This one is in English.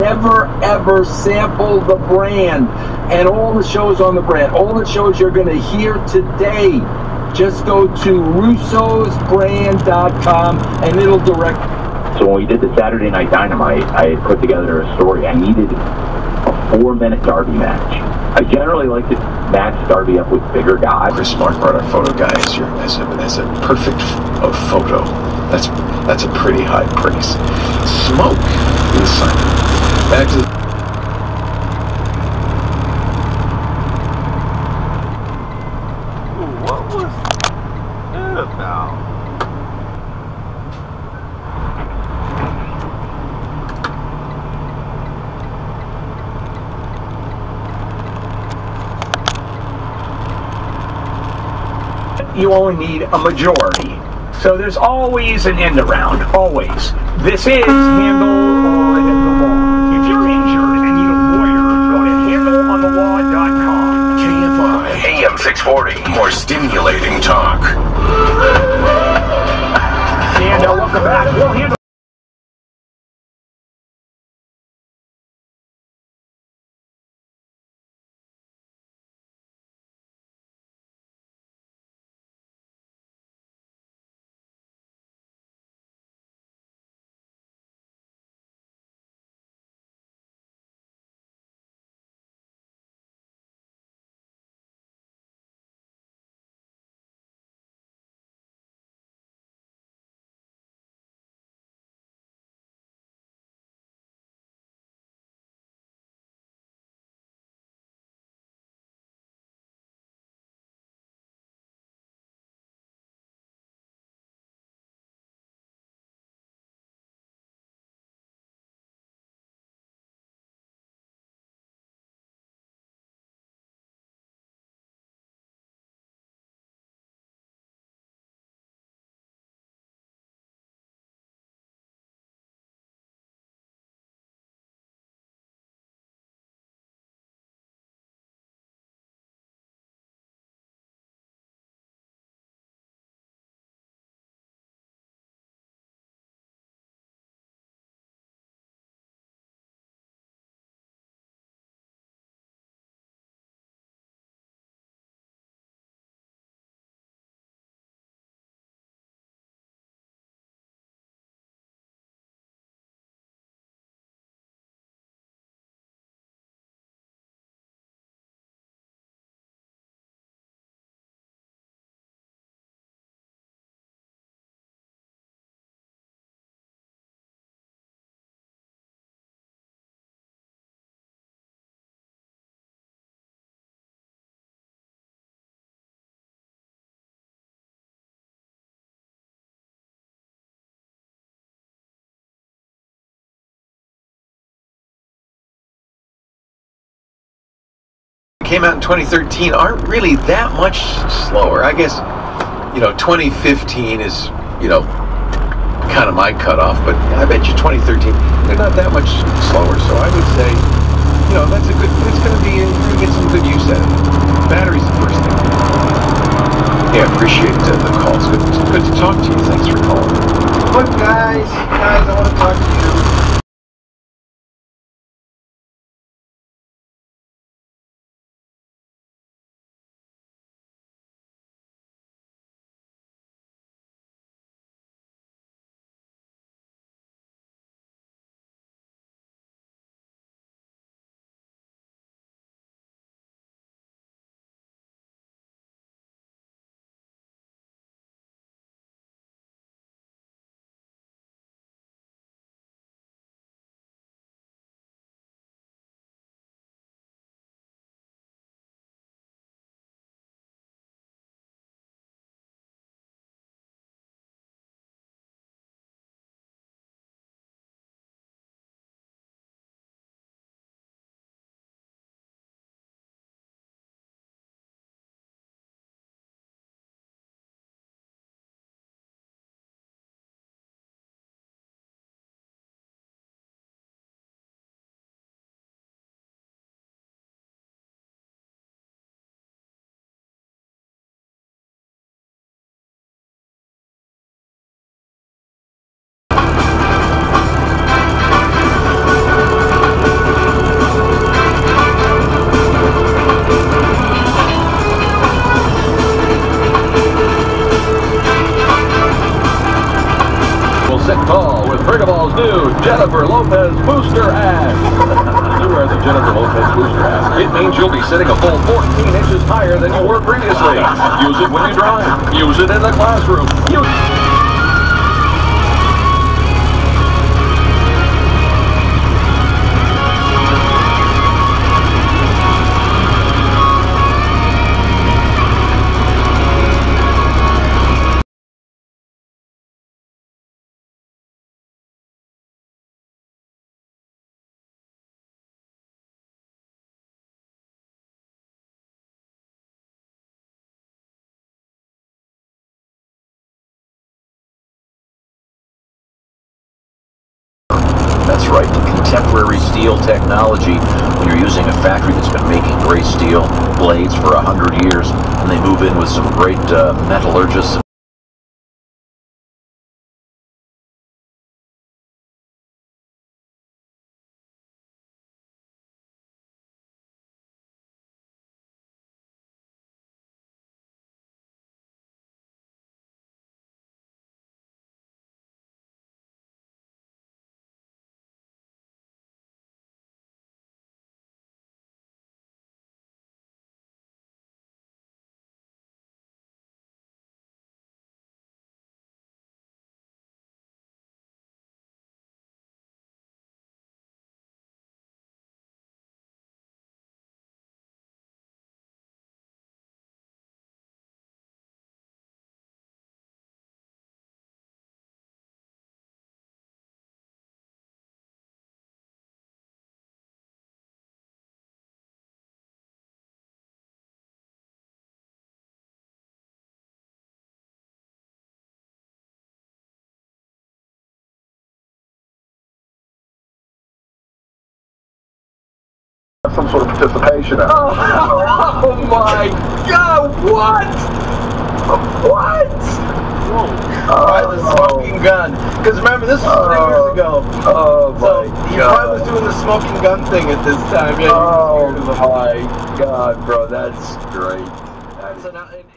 Never ever sample the brand and all the shows on the brand, all the shows you're going to hear today. Just go to russosbrand.com and it'll direct. So when we did the Saturday Night Dynamite, I had put together a story. I needed a four-minute Darby match. I generally like to match Darby up with bigger guys. Chris Mark brought our photo guy as, your, as, a, as a perfect f- photo. That's that's a pretty high praise. Smoke is Simon. Back to the What was that about? you only need a majority. So there's always an end around, always. This is handle on the law. If you're injured and need a lawyer, go to handleonthelaw.com. KFI AM 640. More stimulating talk. Came out in 2013 aren't really that much slower. I guess, you know, 2015 is, you know, kind of my cutoff, but I bet you 2013 they're not that much slower. So I would say, you know, that's a good. It's going to be. You're going to get some good use out of it. Battery's the first thing. Yeah, appreciate uh, the call. It's good, sick call with Frigoball's new Jennifer Lopez booster Ass. you wear the Jennifer Lopez booster ad. It means you'll be sitting a full 14 inches higher than you were previously. Use it when you drive. Use it in the classroom. Use Right, contemporary steel technology. When you're using a factory that's been making great steel blades for a hundred years, and they move in with some great uh, metallurgists. Some sort of participation. Oh, oh my God! What? What? Try oh, the oh. smoking gun. Because remember, this was three years ago. Oh So my he God! probably was doing the smoking gun thing at this time. Yeah, Oh scared of them. my God, bro, that's great. That's So now, and-